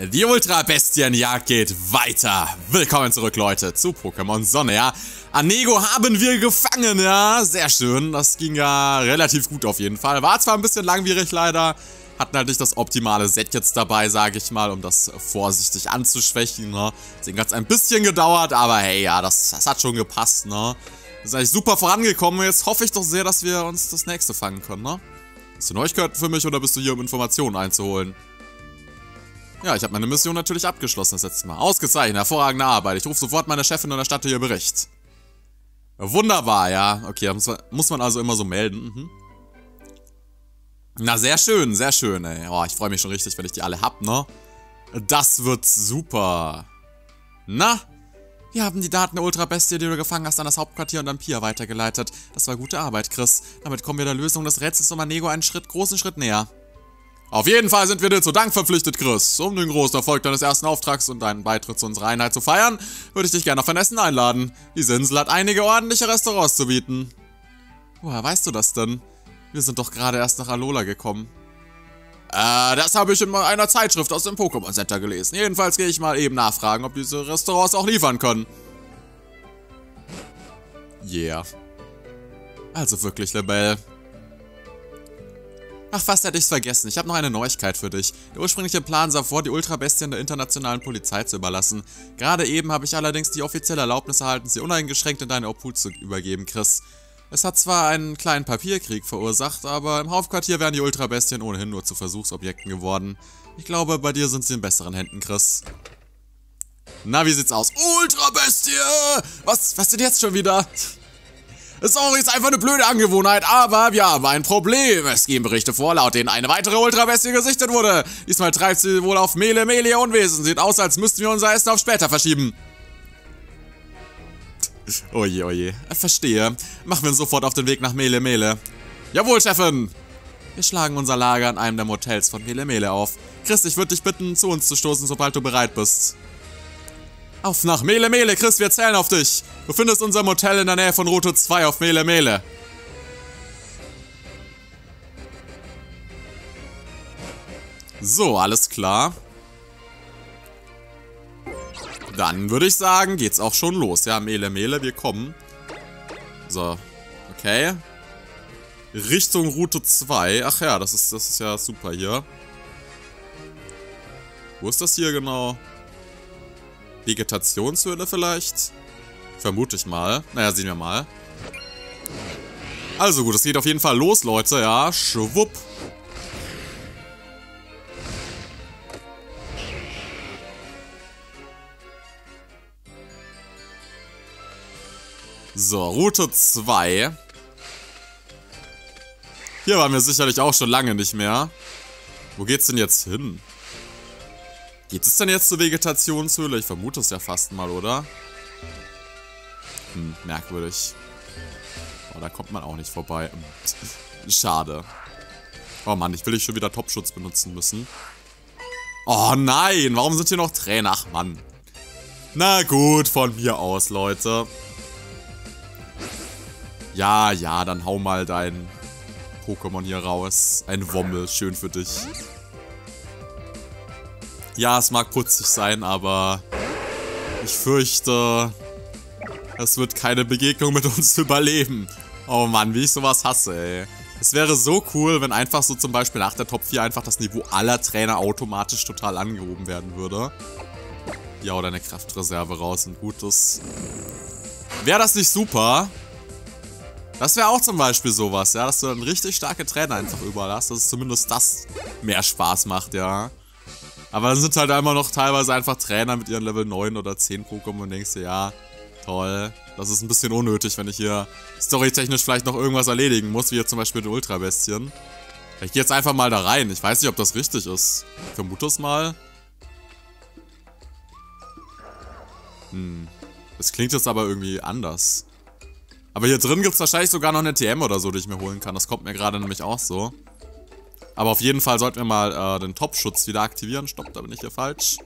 Die Ultra-Bestienjagd geht weiter. Willkommen zurück, Leute, zu Pokémon Sonne, ja. Anego haben wir gefangen, ja. Sehr schön. Das ging ja relativ gut auf jeden Fall. War zwar ein bisschen langwierig, leider. Hatten halt nicht das optimale Set jetzt dabei, sage ich mal, um das vorsichtig anzuschwächen, ne. Deswegen hat es ein bisschen gedauert, aber hey, ja, das, das hat schon gepasst, ne. Sind eigentlich super vorangekommen. Jetzt hoffe ich doch sehr, dass wir uns das nächste fangen können, ne. Hast du Neuigkeiten für mich oder bist du hier, um Informationen einzuholen? Ja, ich habe meine Mission natürlich abgeschlossen das letzte Mal. Ausgezeichnet, hervorragende Arbeit. Ich rufe sofort meine Chefin und erstatte ihr Bericht. Wunderbar, ja. Okay, muss man, also immer so melden. Mhm. Na, sehr schön, sehr schön, ey. Oh, ich freue mich schon richtig, wenn ich die alle hab, ne? Das wird super. Na? Wir haben die Daten der Ultra-Bestie, die du gefangen hast, an das Hauptquartier und an Pia weitergeleitet. Das war gute Arbeit, Chris. Damit kommen wir der Lösung des Rätsels um Anego einen Schritt, großen Schritt näher. Auf jeden Fall sind wir dir zu Dank verpflichtet, Chris. Um den großen Erfolg deines ersten Auftrags und deinen Beitritt zu unserer Einheit zu feiern, würde ich dich gerne auf ein Essen einladen. Die Insel hat einige ordentliche Restaurants zu bieten. Woher weißt du das denn? Wir sind doch gerade erst nach Alola gekommen. Äh, das habe ich in einer Zeitschrift aus dem Pokémon Center gelesen. Jedenfalls gehe ich mal eben nachfragen, ob diese Restaurants auch liefern können. Yeah. Also wirklich, Lebel. Ach, fast hätte ich's vergessen. Ich habe noch eine Neuigkeit für dich. Der ursprüngliche Plan sah vor, die Ultrabestien der internationalen Polizei zu überlassen. Gerade eben habe ich allerdings die offizielle Erlaubnis erhalten, sie uneingeschränkt in deine Obhut zu übergeben, Chris. Es hat zwar einen kleinen Papierkrieg verursacht, aber im Hauptquartier wären die Ultrabestien ohnehin nur zu Versuchsobjekten geworden. Ich glaube, bei dir sind sie in besseren Händen, Chris. Na, wie sieht's aus? Ultrabestie! Was, was denn jetzt schon wieder? Sorry, ist einfach eine blöde Angewohnheit, aber wir haben ein Problem. Es geben Berichte vor, laut denen eine weitere Ultrabestie gesichtet wurde. Diesmal treibt sie wohl auf Mele Mele Unwesen. Sieht aus, als müssten wir unser Essen auf später verschieben. Oje, oje. Verstehe. Machen wir uns sofort auf den Weg nach Mele Mele. Jawohl, Chefin. Wir schlagen unser Lager in einem der Motels von Mele Mele auf. Chris, ich würde dich bitten, zu uns zu stoßen, sobald du bereit bist. Auf nach Mele Mele, Chris, wir zählen auf dich. Du findest unser Motel in der Nähe von Route 2 auf Mele Mele. So, alles klar. Dann würde ich sagen, geht's auch schon los. Ja, Mele Mele, wir kommen. So, okay. Richtung Route 2. Ach ja, das ist, das ist ja super hier. Wo ist das hier genau? Vegetationshöhle vielleicht? Vermute ich mal. Naja, sehen wir mal. Also gut, es geht auf jeden Fall los, Leute, ja. Schwupp. So, Route 2. Hier waren wir sicherlich auch schon lange nicht mehr. Wo geht's denn jetzt hin? Geht es denn jetzt zur Vegetationshöhle? Ich vermute es ja fast mal, oder? Hm, merkwürdig. Oh, da kommt man auch nicht vorbei. Schade. Oh Mann, ich will nicht schon wieder Topschutz benutzen müssen. Oh nein, warum sind hier noch Tränen? Ach Mann. Na gut, von mir aus, Leute. Ja, ja, dann hau mal dein Pokémon hier raus. Ein Wommel, schön für dich. Ja, es mag putzig sein, aber ich fürchte, es wird keine Begegnung mit uns überleben. Oh Mann, wie ich sowas hasse, ey. Es wäre so cool, wenn einfach so zum Beispiel nach der Top 4 einfach das Niveau aller Trainer automatisch total angehoben werden würde. Ja, oder eine Kraftreserve raus und gut ist. Wäre das nicht super? Das wäre auch zum Beispiel sowas, ja, dass du dann richtig starke Trainer einfach überall hast, dass es zumindest das mehr Spaß macht, ja. Aber dann sind halt immer noch teilweise einfach Trainer mit ihren Level 9 oder 10 Pokémon und denkst dir, ja, toll. Das ist ein bisschen unnötig, wenn ich hier storytechnisch vielleicht noch irgendwas erledigen muss, wie jetzt zum Beispiel die Ultra-Bestien. Ich gehe jetzt einfach mal da rein. Ich weiß nicht, ob das richtig ist. Ich vermute es mal. Hm. Es klingt jetzt aber irgendwie anders. Aber hier drin gibt es wahrscheinlich sogar noch eine TM oder so, die ich mir holen kann. Das kommt mir gerade nämlich auch so. Aber auf jeden Fall sollten wir mal äh, den Top-Schutz wieder aktivieren. Stopp, da bin ich hier falsch.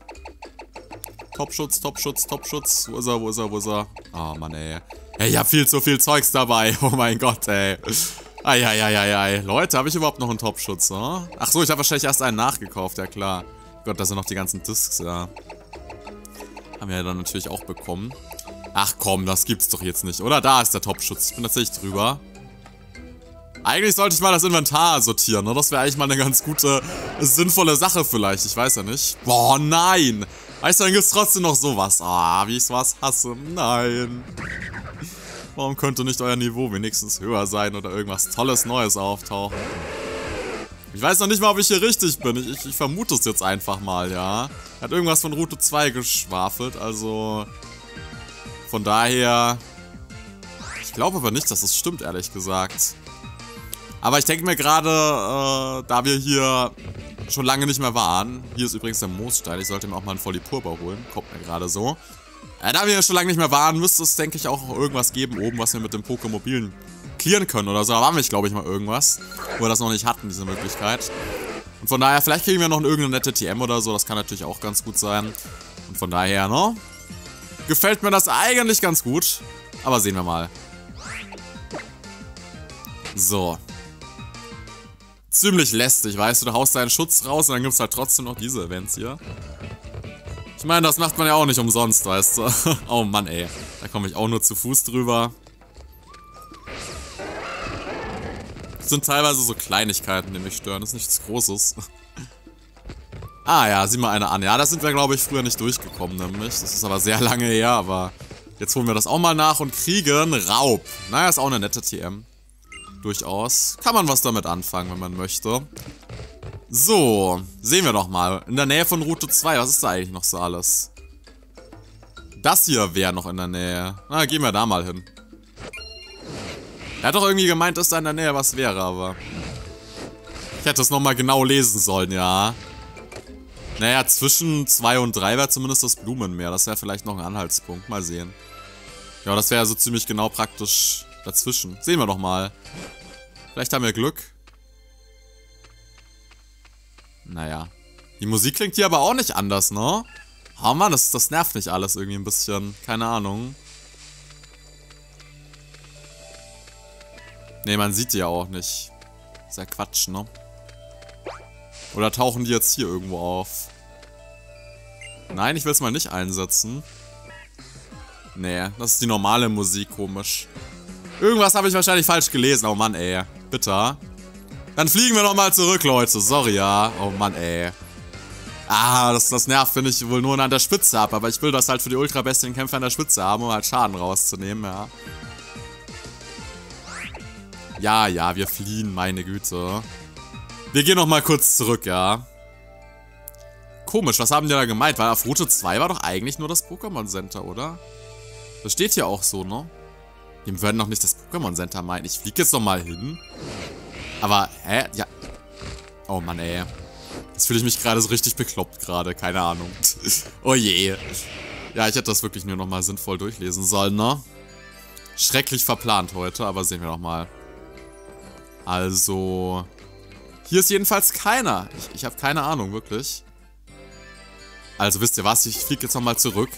Top-Schutz, Top-Schutz, Top-Schutz. Wo ist er, wo ist er, wo ist er? Oh, Mann, ey. Ey, ich hab viel zu viel Zeugs dabei. Oh mein Gott, ey. Eieieiei. Leute, habe ich überhaupt noch einen Top-Schutz, ne? Ach so, ich habe wahrscheinlich erst einen nachgekauft, ja klar. Gott, da sind noch die ganzen Discs, ja. Haben wir ja dann natürlich auch bekommen. Ach komm, das gibt's doch jetzt nicht, oder? Da ist der Topschutz. Ich bin tatsächlich drüber. Eigentlich sollte ich mal das Inventar sortieren, ne? Das wäre eigentlich mal eine ganz gute, sinnvolle Sache vielleicht. Ich weiß ja nicht. Boah, nein! Weißt du, dann gibt's trotzdem noch sowas. Ah, wie ich sowas hasse. Nein. Warum könnte nicht euer Niveau wenigstens höher sein oder irgendwas tolles Neues auftauchen? Ich weiß noch nicht mal, ob ich hier richtig bin. Ich, ich, ich vermute es jetzt einfach mal, ja. Er hat irgendwas von Route 2 geschwafelt, also... Von daher... Ich glaube aber nicht, dass es stimmt, ehrlich gesagt. Aber ich denke mir gerade, äh, da wir hier schon lange nicht mehr waren. Hier ist übrigens der Moosstein. Ich sollte mir auch mal einen Folipurba holen. Kommt mir gerade so. Äh, da wir hier schon lange nicht mehr waren, müsste es, denke ich, auch irgendwas geben oben, was wir mit dem Pokemobilen clearen können oder so. Da waren wir, glaube ich, mal irgendwas, wo wir das noch nicht hatten, diese Möglichkeit. Und von daher, vielleicht kriegen wir noch irgendeine nette TM oder so. Das kann natürlich auch ganz gut sein. Und von daher, ne? Gefällt mir das eigentlich ganz gut. Aber sehen wir mal. So. Ziemlich lästig, weißt du? Du haust deinen Schutz raus und dann gibt es halt trotzdem noch diese Events hier. Ich meine, das macht man ja auch nicht umsonst, weißt du? oh Mann, ey. Da komme ich auch nur zu Fuß drüber. Das sind teilweise so Kleinigkeiten, die mich stören. Das ist nichts Großes. ah ja, sieh mal eine an. Ja, da sind wir, glaube ich, früher nicht durchgekommen, nämlich. Das ist aber sehr lange her, aber jetzt holen wir das auch mal nach und kriegen Raub. Naja, ist auch eine nette TM. Durchaus. Kann man was damit anfangen, wenn man möchte. So, sehen wir doch mal. In der Nähe von Route 2, was ist da eigentlich noch so alles? Das hier wäre noch in der Nähe. Na, gehen wir da mal hin. Er hat doch irgendwie gemeint, dass da in der Nähe was wäre, aber... Ich hätte es nochmal genau lesen sollen, ja. Naja, zwischen 2 und 3 wäre zumindest das Blumenmeer. Das wäre vielleicht noch ein Anhaltspunkt. Mal sehen. Ja, das wäre so ziemlich genau praktisch dazwischen. Sehen wir doch mal. Vielleicht haben wir Glück. Naja. Die Musik klingt hier aber auch nicht anders, ne? Oh Mann, das, das nervt nicht alles irgendwie ein bisschen. Keine Ahnung. Ne, man sieht die ja auch nicht. Ist ja Quatsch, ne? Oder tauchen die jetzt hier irgendwo auf? Nein, ich will es mal nicht einsetzen. Nee, das ist die normale Musik, komisch. Irgendwas habe ich wahrscheinlich falsch gelesen. Oh Mann, ey. Bitte. Dann fliegen wir nochmal zurück, Leute. Sorry, ja. Oh Mann, ey. Ah, das, das nervt, wenn ich wohl nur an der Spitze habe. Aber ich will das halt für die Ultra-Bestien-Kämpfer an der Spitze haben, um halt Schaden rauszunehmen, ja. Ja, ja, wir fliehen, meine Güte. Wir gehen nochmal kurz zurück, ja. Komisch, was haben die da gemeint? Weil auf Route 2 war doch eigentlich nur das Pokémon Center, oder? Das steht hier auch so, ne? Die würden noch nicht das Pokémon Center meinen. Ich fliege jetzt nochmal hin. Aber, hä? Ja. Oh Mann, ey. Jetzt fühle ich mich gerade so richtig bekloppt gerade. Keine Ahnung. oh je. Ja, ich hätte das wirklich nur nochmal sinnvoll durchlesen sollen, ne? Schrecklich verplant heute, aber sehen wir nochmal. Also... Hier ist jedenfalls keiner. Ich, ich habe keine Ahnung, wirklich. Also wisst ihr was, ich fliege jetzt nochmal zurück.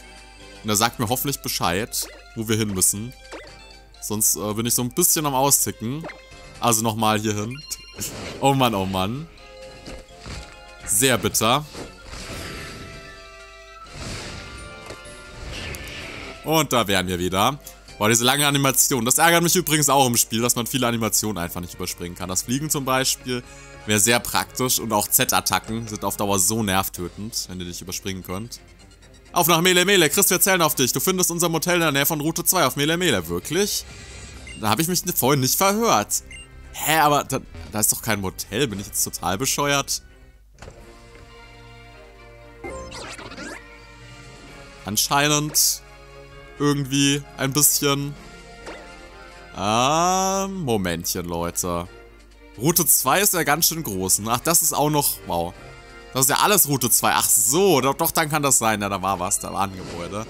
Und er sagt mir hoffentlich Bescheid, wo wir hin müssen. Sonst äh, bin ich so ein bisschen am Austicken. Also nochmal hier hin. Oh Mann, oh Mann. Sehr bitter. Und da wären wir wieder. Boah, diese lange Animation. Das ärgert mich übrigens auch im Spiel, dass man viele Animationen einfach nicht überspringen kann. Das Fliegen zum Beispiel wäre sehr praktisch und auch Z-Attacken sind auf Dauer so nervtötend, wenn ihr dich überspringen könnt. Auf nach Mele Mele, Chris, wir zählen auf dich. Du findest unser Motel in der Nähe von Route 2 auf Mele Mele. Wirklich? Da habe ich mich vorhin nicht verhört. Hä, aber da, da ist doch kein Motel. Bin ich jetzt total bescheuert? Anscheinend irgendwie ein bisschen. Ah, Momentchen, Leute. Route 2 ist ja ganz schön groß. Ach, das ist auch noch... Wow. Das ist ja alles Route 2. Ach so, doch, doch dann kann das sein. Ja, da war was, da waren Gebäude.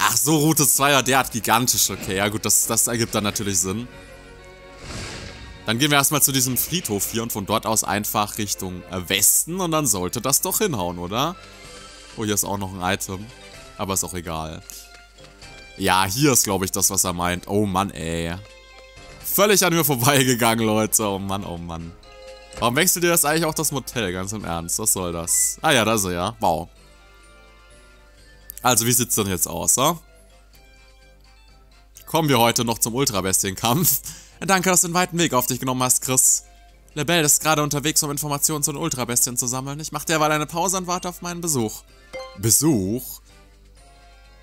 Ach so, Route 2, ja, der hat gigantisch. Okay, ja gut, das, das ergibt dann natürlich Sinn. Dann gehen wir erstmal zu diesem Friedhof hier und von dort aus einfach Richtung Westen und dann sollte das doch hinhauen, oder? Oh, hier ist auch noch ein Item. Aber ist auch egal. Ja, hier ist, glaube ich, das, was er meint. Oh Mann, ey. Völlig an mir vorbeigegangen, Leute. Oh Mann, oh Mann. Warum wechselt ihr das eigentlich auch das Motel? Ganz im Ernst, was soll das? Ah ja, da ist er ja. Wow. Also, wie sieht's denn jetzt aus, ja? Kommen wir heute noch zum Ultrabestienkampf. Danke, dass du den weiten Weg auf dich genommen hast, Chris. Lebel ist gerade unterwegs, um Informationen zu den Ultrabestien zu sammeln. Ich mache derweil eine Pause und warte auf meinen Besuch. Besuch?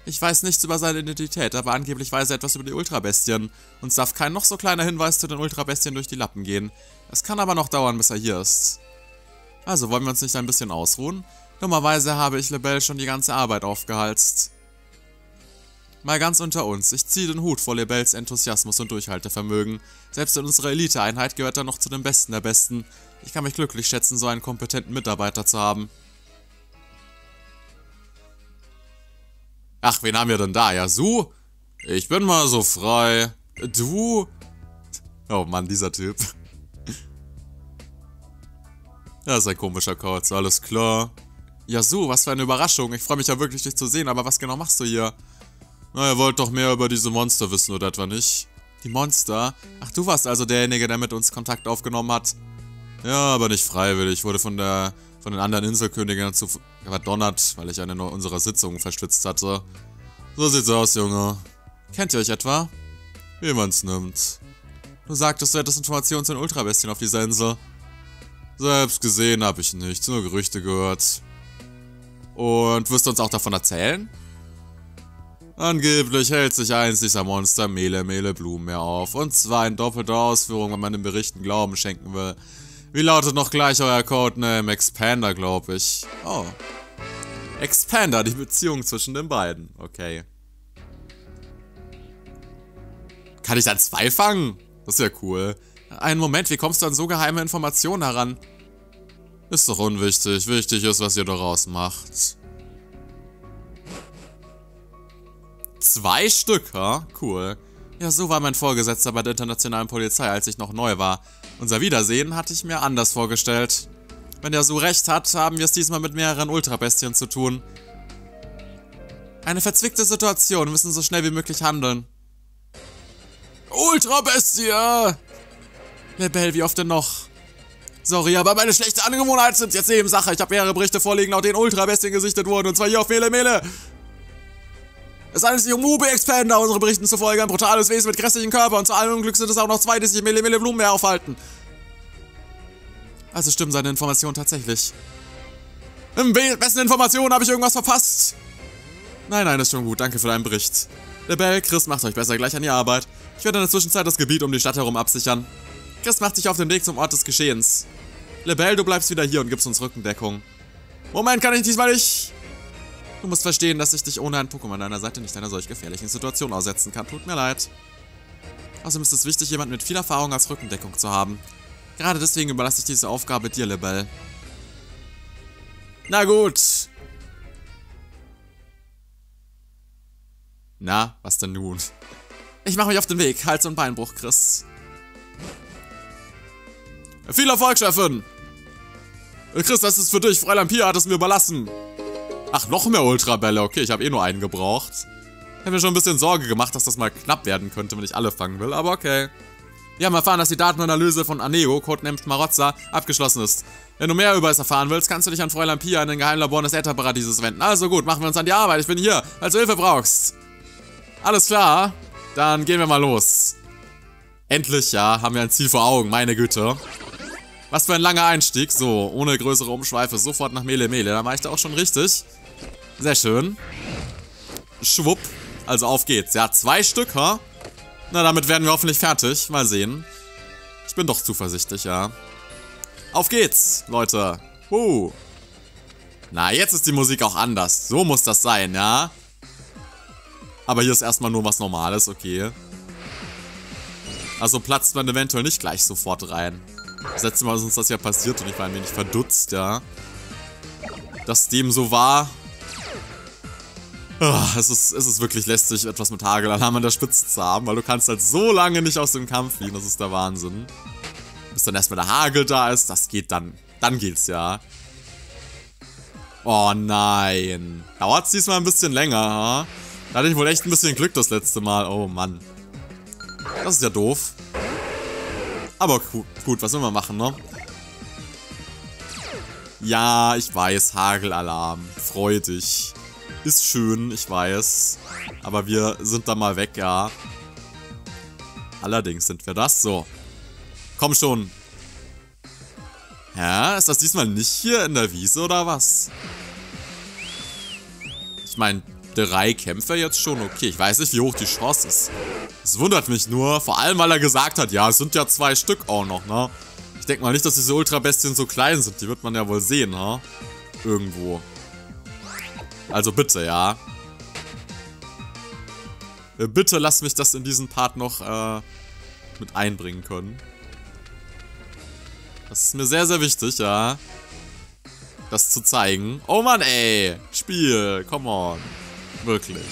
Ich weiß nichts über seine Identität, aber angeblich weiß er etwas über die Ultrabestien. Uns darf kein noch so kleiner Hinweis zu den Ultrabestien durch die Lappen gehen. Es kann aber noch dauern, bis er hier ist. Also, wollen wir uns nicht ein bisschen ausruhen? Dummerweise habe ich Lebel schon die ganze Arbeit aufgehalst. Mal ganz unter uns, ich ziehe den Hut vor Lebels Enthusiasmus und Durchhaltevermögen. Selbst in unserer Eliteeinheit gehört er noch zu den Besten der Besten. Ich kann mich glücklich schätzen, so einen kompetenten Mitarbeiter zu haben. Ach, wen haben wir denn da? Ja, Su? Ich bin mal so frei. Du? Oh Mann, dieser Typ. Ja, ist ein komischer Kauz, alles klar. Ja, Su, was für eine Überraschung. Ich freue mich ja wirklich, dich zu sehen, aber was genau machst du hier? Na, ihr wollt doch mehr über diese Monster wissen, oder etwa nicht? Die Monster? Ach, du warst also derjenige, der mit uns Kontakt aufgenommen hat. Ja, aber nicht freiwillig. Ich wurde von der von den anderen Inselkönigen dazu verdonnert, weil ich eine unserer Sitzungen verschwitzt hatte. So sieht's aus, Junge. Kennt ihr euch etwa? Wie man's nimmt. Du sagtest, du hättest Informationen zu den Ultrabestien auf dieser Insel. Selbst gesehen habe ich nichts, nur Gerüchte gehört. Und wirst du uns auch davon erzählen? Angeblich hält sich eins dieser Monster Mele Mele Blumenmeer auf. Und zwar in doppelter Ausführung, wenn man den Berichten Glauben schenken will. Wie lautet noch gleich euer Codename? Expander, glaube ich. Oh. Expander, die Beziehung zwischen den beiden. Okay. Kann ich dann zwei fangen? Das ist ja cool. Einen Moment, wie kommst du an so geheime Informationen heran? Ist doch unwichtig. Wichtig ist, was ihr daraus macht. Zwei Stück, ha? Cool. Ja, so war mein Vorgesetzter bei der internationalen Polizei, als ich noch neu war. Unser Wiedersehen hatte ich mir anders vorgestellt. Wenn er so recht hat, haben wir es diesmal mit mehreren Ultrabestien zu tun. Eine verzwickte Situation, müssen so schnell wie möglich handeln. Ultrabestie! Lebel, wie oft denn noch? Sorry, aber meine schlechte Angewohnheit sind jetzt Sache. Ich habe mehrere Berichte vorliegen, laut denen Ultrabestien gesichtet wurden. Und zwar hier auf Mele Mele. Es handelt sich um Ube-Expander, unsere Berichten zufolge ein brutales Wesen mit grässlichen Körper und zu allem Glück sind es auch noch zwei, die sich Mille Mille Blumenmeer aufhalten. Also stimmen seine Informationen tatsächlich. Im besten Informationen habe ich irgendwas verpasst. Nein, nein, ist schon gut. Danke für deinen Bericht. Der Bell, Chris, macht euch besser gleich an die Arbeit. Ich werde in der Zwischenzeit das Gebiet um die Stadt herum absichern. Chris macht sich auf den Weg zum Ort des Geschehens. Lebel, du bleibst wieder hier und gibst uns Rückendeckung. Moment, kann ich diesmal nicht... Du musst verstehen, dass ich dich ohne ein Pokémon an deiner Seite nicht einer solch gefährlichen Situation aussetzen kann. Tut mir leid. Außerdem ist es wichtig, jemanden mit viel Erfahrung als Rückendeckung zu haben. Gerade deswegen überlasse ich diese Aufgabe dir, Lebel. Na gut. Na, was denn nun? Ich mache mich auf den Weg. Hals- und Beinbruch, Chris. Viel Erfolg, Chefin! Chris, das ist für dich. Fräulein Pia hat es mir überlassen. Ach, noch mehr Ultrabälle. Okay, ich habe eh nur einen gebraucht. Ich habe mir schon ein bisschen Sorge gemacht, dass das mal knapp werden könnte, wenn ich alle fangen will, aber okay. Wir haben erfahren, dass die Datenanalyse von Aneo, codenamed Schmarotzer, abgeschlossen ist. Wenn du mehr über es erfahren willst, kannst du dich an Fräulein Pia in den Geheimlaboren des Ätherparadieses wenden. Also gut, machen wir uns an die Arbeit. Ich bin hier, falls du Hilfe brauchst. Alles klar, dann gehen wir mal los. Endlich, ja, haben wir ein Ziel vor Augen, meine Güte. Was für ein langer Einstieg. So, ohne größere Umschweife, sofort nach Mele Mele. Da mache ich da auch schon richtig. Sehr schön. Schwupp. Also auf geht's. Ja, zwei Stück, ha? Na, damit werden wir hoffentlich fertig. Mal sehen. Ich bin doch zuversichtlich, ja. Auf geht's, Leute. Uh. Na, jetzt ist die Musik auch anders. So muss das sein, ja? Aber hier ist erstmal nur was Normales, okay. Also platzt man eventuell nicht gleich sofort rein. Das letzte Mal ist uns das ja passiert und ich war ein wenig verdutzt, ja. Dass dem so war, Oh, es, ist, es ist wirklich lästig, etwas mit Hagelalarm an der Spitze zu haben, weil du kannst halt so lange nicht aus dem Kampf fliehen, das ist der Wahnsinn. Bis dann erstmal der Hagel da ist, das geht dann, dann geht's ja. Oh nein. Dauert's diesmal ein bisschen länger, ha? Da hatte ich wohl echt ein bisschen Glück das letzte Mal, oh Mann. Das ist ja doof. Aber gut, was will man machen, ne? Ja, ich weiß, Hagelalarm. Freu dich. Ist schön, ich weiß. Aber wir sind da mal weg, ja. Allerdings sind wir das. So. Komm schon. Ja, ist das diesmal nicht hier in der Wiese oder was? Ich meine, drei Kämpfer jetzt schon okay. Ich weiß nicht, wie hoch die Chance ist. Es wundert mich nur, vor allem, weil er gesagt hat, ja, es sind ja zwei Stück auch noch, ne? Ich denke mal nicht, dass diese Ultrabestien so klein sind. Die wird man ja wohl sehen, ne? Irgendwo. Also bitte, ja. Äh, bitte lass mich das in diesen Part noch äh, mit einbringen können. Das ist mir sehr, sehr wichtig, ja. Das zu zeigen. Oh Mann, ey. Spiel, come on. Wirklich.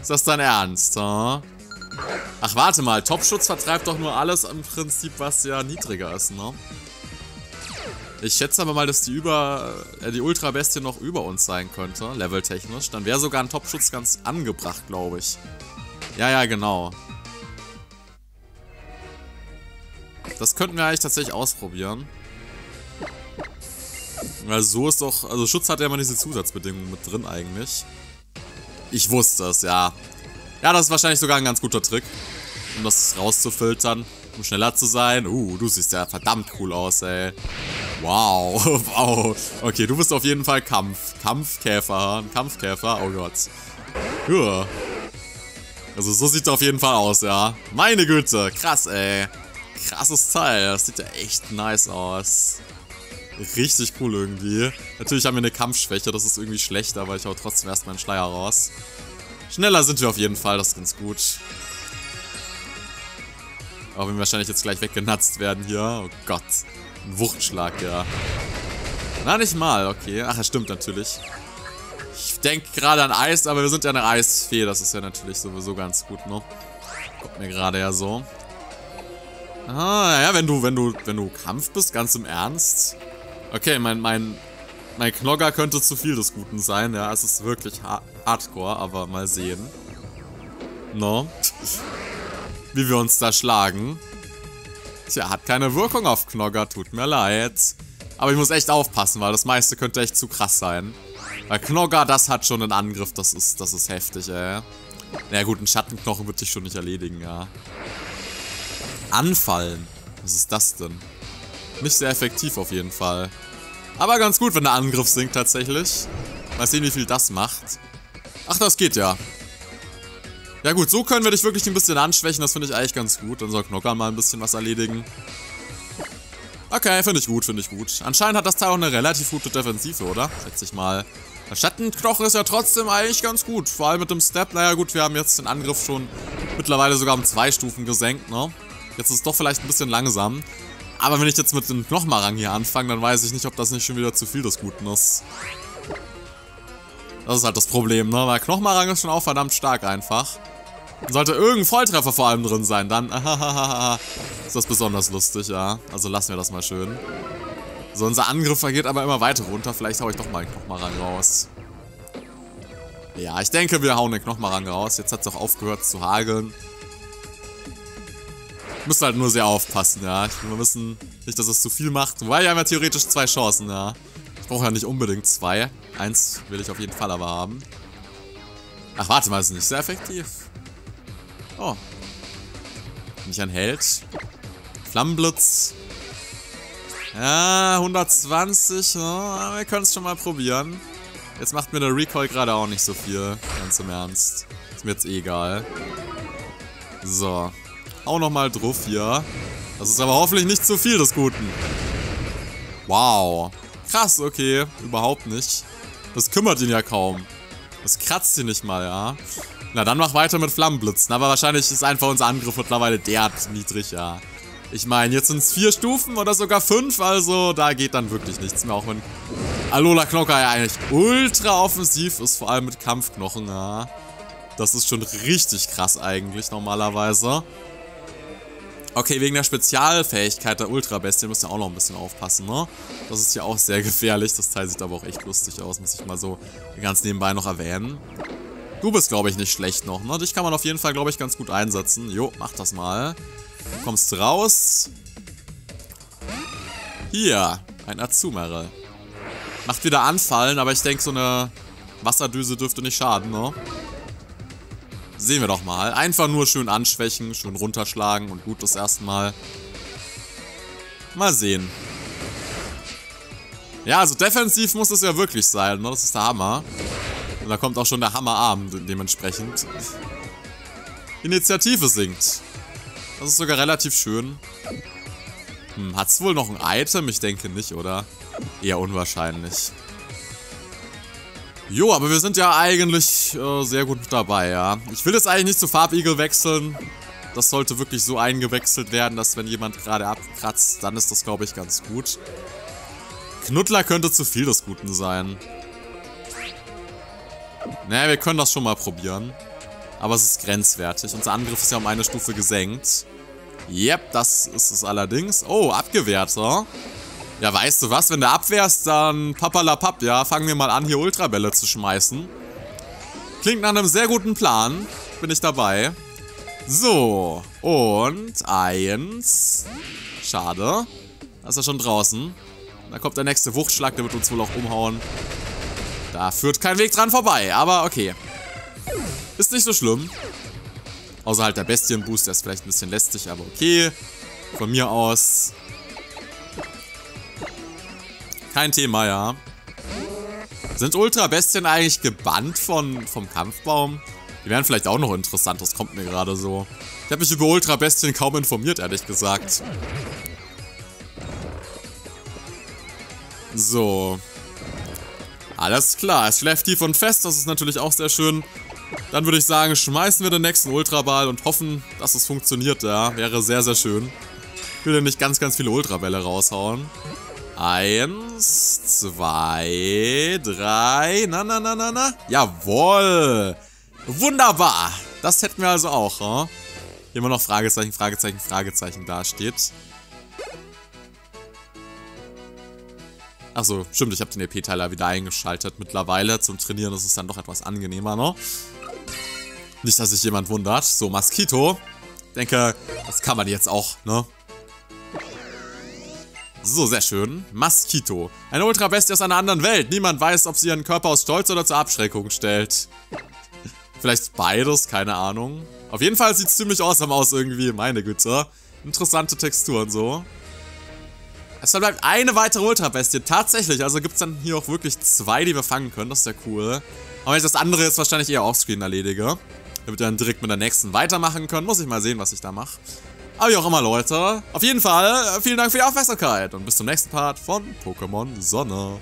Ist das dein Ernst, huh? Ach, warte mal. Topschutz vertreibt doch nur alles im Prinzip, was ja niedriger ist, ne? Ich schätze aber mal, dass die über äh, die Ultra-Bestie noch über uns sein könnte, leveltechnisch. Dann wäre sogar ein Topschutz ganz angebracht, glaube ich. Ja, ja, genau. Das könnten wir eigentlich tatsächlich ausprobieren. Weil so ist doch... Also Schutz hat ja immer diese Zusatzbedingungen mit drin eigentlich. Ich wusste es, ja. Ja, das ist wahrscheinlich sogar ein ganz guter Trick. Um das rauszufiltern. Um schneller zu sein. Uh, du siehst ja verdammt cool aus, ey. Wow. wow. Okay, du bist auf jeden Fall Kampf. Kampfkäfer. Ein Kampfkäfer. Oh Gott. Ja. Also so sieht er auf jeden Fall aus, ja. Meine Güte. Krass, ey. Krasses Teil. Das sieht ja echt nice aus. Richtig cool irgendwie. Natürlich haben wir eine Kampfschwäche, das ist irgendwie schlecht, aber ich hau trotzdem erstmal einen Schleier raus. Schneller sind wir auf jeden Fall, das ist ganz gut. Auch wenn wir wahrscheinlich jetzt gleich weggenatzt werden hier. Oh Gott. Ein Wuchtschlag, ja. Na, nicht mal, okay. Ach, das stimmt natürlich. Ich denke gerade an Eis, aber wir sind ja eine Eisfee. Das ist ja natürlich sowieso ganz gut, ne? Kommt mir gerade ja so. Ah, ja, wenn du, wenn du, wenn du Kampf bist, ganz im Ernst. Okay, mein, mein, mein Knogger könnte zu viel des Guten sein, ja. Es ist wirklich ha hardcore, aber mal sehen. No. Wie wir uns da schlagen. Tja, hat keine Wirkung auf Knogger, tut mir leid. Aber ich muss echt aufpassen, weil das meiste könnte echt zu krass sein. Weil Knogger, das hat schon einen Angriff, das ist, das ist heftig, ey. Na gut, ein Schattenknochen wird dich schon nicht erledigen, ja. Anfallen. Was ist das denn? Nicht sehr effektiv auf jeden Fall. Aber ganz gut, wenn der Angriff sinkt tatsächlich. Mal sehen, wie viel das macht. Ach, das geht ja. Ja gut, so können wir dich wirklich ein bisschen anschwächen. Das finde ich eigentlich ganz gut. Dann soll Knocker mal ein bisschen was erledigen. Okay, finde ich gut, finde ich gut. Anscheinend hat das Teil auch eine relativ gute Defensive, oder? Schätze ich mal. Der Schattenknochen ist ja trotzdem eigentlich ganz gut. Vor allem mit dem Step. Naja gut, wir haben jetzt den Angriff schon mittlerweile sogar um zwei Stufen gesenkt, ne? Jetzt ist es doch vielleicht ein bisschen langsam. Aber wenn ich jetzt mit dem Knochenmarang hier anfange, dann weiß ich nicht, ob das nicht schon wieder zu viel des Guten ist. Das ist halt das Problem, ne? Weil Knochenmarang ist schon auch verdammt stark einfach. Sollte irgendein Volltreffer vor allem drin sein, dann ist das besonders lustig, ja. Also lassen wir das mal schön. So, unser Angriff geht aber immer weiter runter. Vielleicht haue ich doch mal einen Knochenmarang raus. Ja, ich denke, wir hauen den Knochenmarang raus. Jetzt hat es auch aufgehört zu hageln. Müssen halt nur sehr aufpassen, ja. Ich mal wissen, nicht, dass es zu viel macht. Wobei, wir haben ja theoretisch zwei Chancen, ja. Ich brauche ja nicht unbedingt zwei. Eins will ich auf jeden Fall aber haben. Ach, warte mal, ist nicht sehr effektiv. Oh. Nicht ein Held. Flammenblitz. Ja, 120. Oh, wir können es schon mal probieren. Jetzt macht mir der Recoil gerade auch nicht so viel. Ganz im Ernst. Ist mir jetzt eh egal. So. Auch nochmal drauf hier. Das ist aber hoffentlich nicht zu viel des Guten. Wow. Krass, okay. Überhaupt nicht. Das kümmert ihn ja kaum. Das kratzt ihn nicht mal, ja. Na, dann mach weiter mit Flammenblitzen. Aber wahrscheinlich ist einfach unser Angriff mittlerweile derart niedrig, ja. Ich meine, jetzt sind es vier Stufen oder sogar fünf, also da geht dann wirklich nichts mehr. Auch wenn Alola Knocker ja eigentlich ultra offensiv ist, vor allem mit Kampfknochen, ja. Das ist schon richtig krass eigentlich normalerweise. Okay, wegen der Spezialfähigkeit der Ultra-Bestie müsst ihr auch noch ein bisschen aufpassen, ne? Das ist ja auch sehr gefährlich. Das Teil sieht aber auch echt lustig aus, muss ich mal so ganz nebenbei noch erwähnen. Du bist, glaube ich, nicht schlecht noch, ne? Dich kann man auf jeden Fall, glaube ich, ganz gut einsetzen. Jo, mach das mal. Du kommst raus. Hier, ein Azumare. Macht wieder anfallen, aber ich denke, so eine Wasserdüse dürfte nicht schaden, ne? Sehen wir doch mal. Einfach nur schön anschwächen, schön runterschlagen und gut das erste Mal. Mal sehen. Ja, also defensiv muss es ja wirklich sein, ne? Das ist der Hammer. Und da kommt auch schon der Hammerarm dementsprechend. Initiative sinkt. Das ist sogar relativ schön. Hm, hat es wohl noch ein Item? Ich denke nicht, oder? Eher unwahrscheinlich. Jo, aber wir sind ja eigentlich äh, sehr gut dabei, ja. Ich will jetzt eigentlich nicht zu Farbigel wechseln. Das sollte wirklich so eingewechselt werden, dass wenn jemand gerade abkratzt, dann ist das, glaube ich, ganz gut. Knuddler könnte zu viel des Guten sein. Naja, wir können das schon mal probieren. Aber es ist grenzwertig. Unser Angriff ist ja um eine Stufe gesenkt. Yep, das ist es allerdings. Oh, Abgewehrter. Ja, weißt du was? Wenn du abwehrst, dann papalapap, ja. Fangen wir mal an, hier Ultrabälle zu schmeißen. Klingt nach einem sehr guten Plan. Bin ich dabei. So. Und eins. Schade. Da ist er schon draußen. Da kommt der nächste Wuchtschlag, der wird uns wohl auch umhauen. Da führt kein Weg dran vorbei, aber okay. Ist nicht so schlimm. Außer halt der Bestienboost, der ist vielleicht ein bisschen lästig, aber okay. Von mir aus. Kein Thema, ja. Sind Ultra-Bestien eigentlich gebannt von, vom Kampfbaum? Die wären vielleicht auch noch interessant, das kommt mir gerade so. Ich habe mich über Ultra-Bestien kaum informiert, ehrlich gesagt. So. Alles klar, es schläft tief und fest, das ist natürlich auch sehr schön. Dann würde ich sagen, schmeißen wir den nächsten Ultraball und hoffen, dass es funktioniert, ja. Wäre sehr, sehr schön. Ich will nämlich ganz, ganz viele Ultrabälle raushauen. Eins, zwei, drei, na, na, na, na, na. Jawohl. Wunderbar. Das hätten wir also auch, hm? Immer noch Fragezeichen, Fragezeichen, Fragezeichen dasteht. Achso, stimmt, ich habe den EP-Teiler wieder eingeschaltet mittlerweile. Zum Trainieren ist es dann doch etwas angenehmer, ne? Nicht, dass sich jemand wundert. So, Mosquito. denke, das kann man jetzt auch, ne? So, sehr schön. Mosquito. Eine Ultra-Bestie aus einer anderen Welt. Niemand weiß, ob sie ihren Körper aus Stolz oder zur Abschreckung stellt. Vielleicht beides, keine Ahnung. Auf jeden Fall sieht es ziemlich awesome aus irgendwie, meine Güte. Interessante Texturen so. Es bleibt eine weitere Ultra-Bestie. Tatsächlich, also gibt es dann hier auch wirklich zwei, die wir fangen können. Das ist ja cool. Aber wenn ich das andere jetzt wahrscheinlich eher offscreen erledige, damit wir dann direkt mit der nächsten weitermachen können, muss ich mal sehen, was ich da mache. Aber wie auch immer, Leute. Auf jeden Fall, vielen Dank für die Aufmerksamkeit und bis zum nächsten Part von Pokémon Sonne.